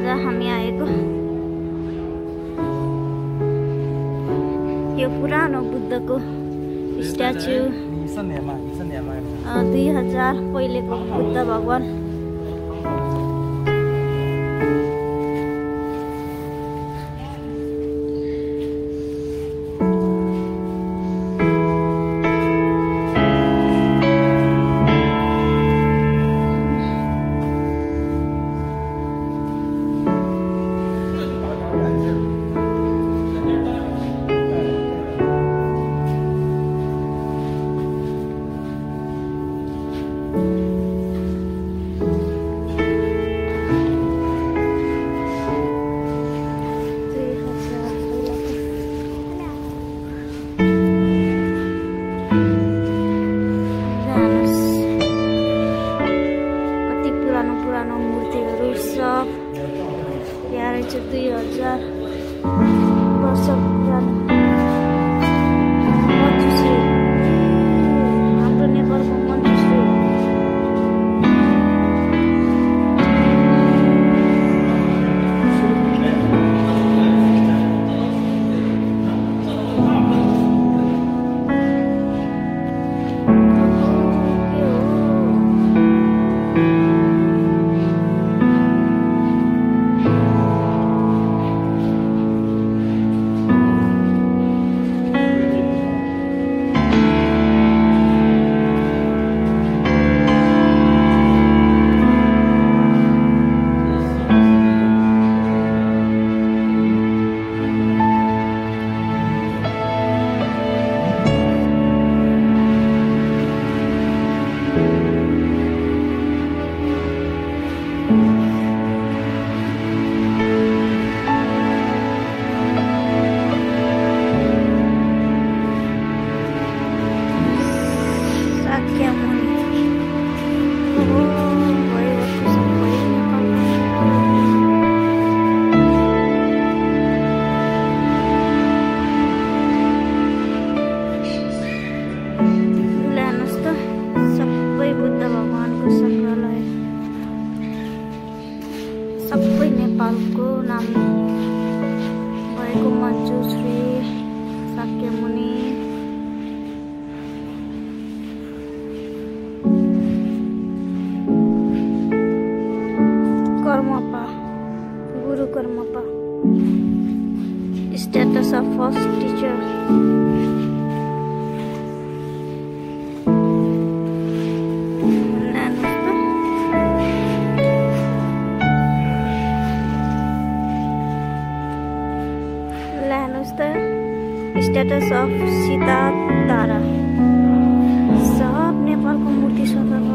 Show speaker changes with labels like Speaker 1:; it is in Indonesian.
Speaker 1: आज हामी आएको। यो पुरानो बुद्धको स्ट्याचु। दुई हजार पहिलेको बुद्ध भगवान्। रहेछ दुई हजार वर्ष पुरानो sepi nepalku nami baikku maju sri sakyamuni. Karma apa? Guru karma apa? Is that the first teacher? status of Sita Tara. सब नेपालको मूर्ति सभाको